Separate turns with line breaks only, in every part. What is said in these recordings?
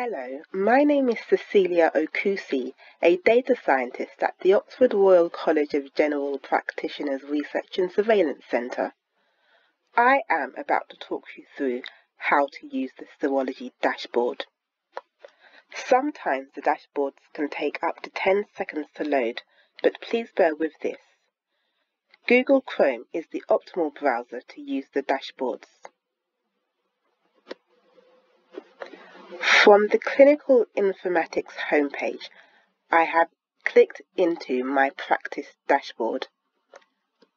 Hello, my name is Cecilia Okusi, a data scientist at the Oxford Royal College of General Practitioners Research and Surveillance Centre. I am about to talk you through how to use the serology dashboard. Sometimes the dashboards can take up to 10 seconds to load, but please bear with this. Google Chrome is the optimal browser to use the dashboards. From the Clinical Informatics homepage, I have clicked into my practice dashboard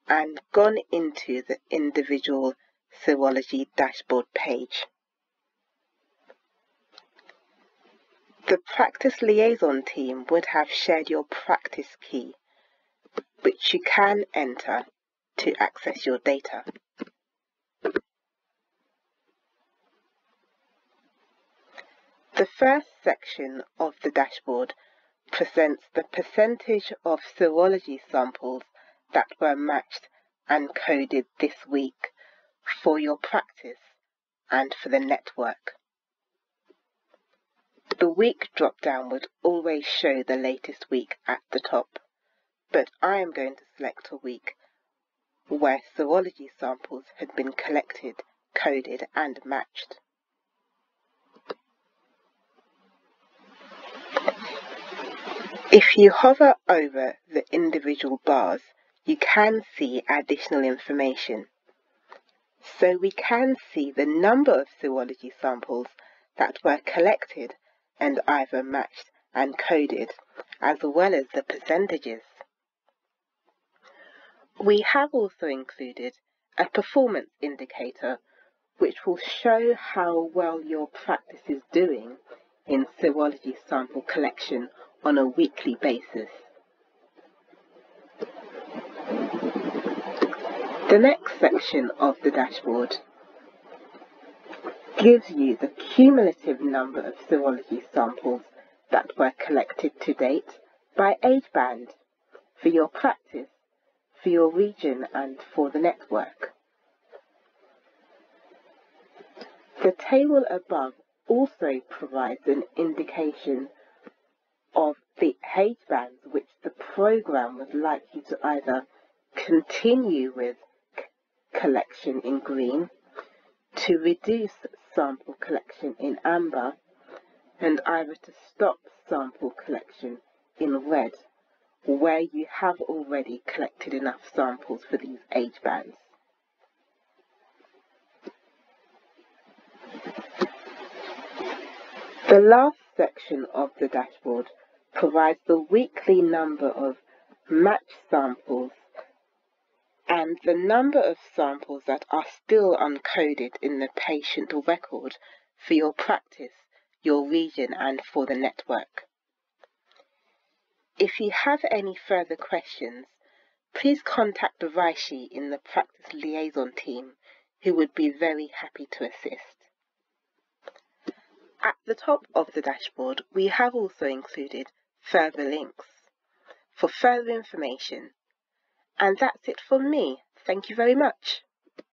and gone into the individual serology dashboard page. The practice liaison team would have shared your practice key, which you can enter to access your data. The first section of the dashboard presents the percentage of serology samples that were matched and coded this week for your practice and for the network. The week drop-down would always show the latest week at the top, but I am going to select a week where serology samples had been collected, coded and matched. If you hover over the individual bars, you can see additional information. So we can see the number of serology samples that were collected and either matched and coded, as well as the percentages. We have also included a performance indicator which will show how well your practice is doing in serology sample collection on a weekly basis. The next section of the dashboard gives you the cumulative number of serology samples that were collected to date by age band for your practice, for your region and for the network. The table above also provides an indication of the age bands which the program was likely to either continue with collection in green, to reduce sample collection in amber, and either to stop sample collection in red, where you have already collected enough samples for these age bands. The last section of the dashboard provides the weekly number of match samples and the number of samples that are still uncoded in the patient record for your practice, your region and for the network. If you have any further questions, please contact the Raishi in the practice liaison team who would be very happy to assist. At the top of the dashboard, we have also included further links for further information. And that's it from me. Thank you very much.